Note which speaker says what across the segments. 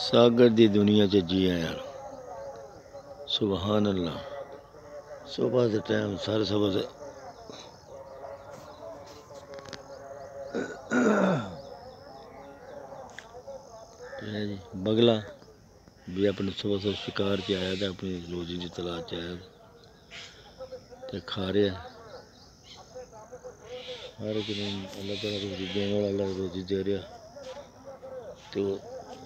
Speaker 1: सागर दी दुनिया च जी आया सुबहान अल्लाह सुबह के टाइम सर सबज जी, बगला। भी अपने सुबह सुबह शिकार च आया था, अपनी रोजी की तलाश च आया तो खा रहा। हर एक अल्लाह तला रोजी देने वाला अल्लाह रोजी दे रहा। तो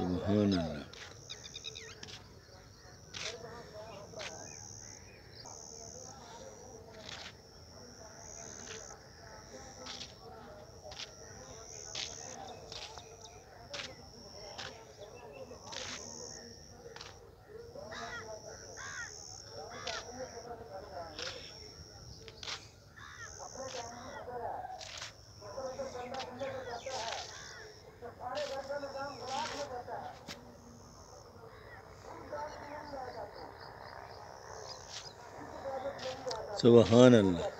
Speaker 1: kimhoneni सुबहान अल्लाह